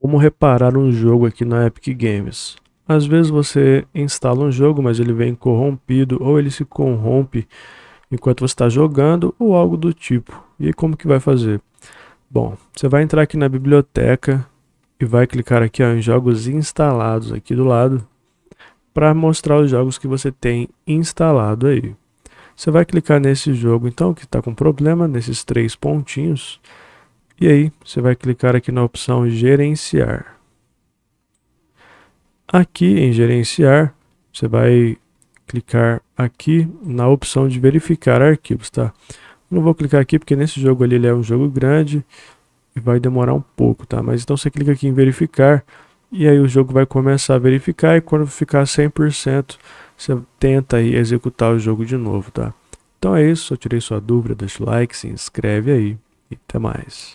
Como reparar um jogo aqui na Epic Games? Às vezes você instala um jogo, mas ele vem corrompido ou ele se corrompe enquanto você está jogando ou algo do tipo. E como que vai fazer? Bom, você vai entrar aqui na biblioteca e vai clicar aqui ó, em jogos instalados aqui do lado para mostrar os jogos que você tem instalado aí. Você vai clicar nesse jogo então que está com problema, nesses três pontinhos e aí, você vai clicar aqui na opção gerenciar. Aqui em gerenciar, você vai clicar aqui na opção de verificar arquivos, tá? não vou clicar aqui porque nesse jogo ali ele é um jogo grande e vai demorar um pouco, tá? Mas então você clica aqui em verificar e aí o jogo vai começar a verificar e quando ficar 100% você tenta aí executar o jogo de novo, tá? Então é isso, eu tirei sua dúvida, deixa o like, se inscreve aí e até mais.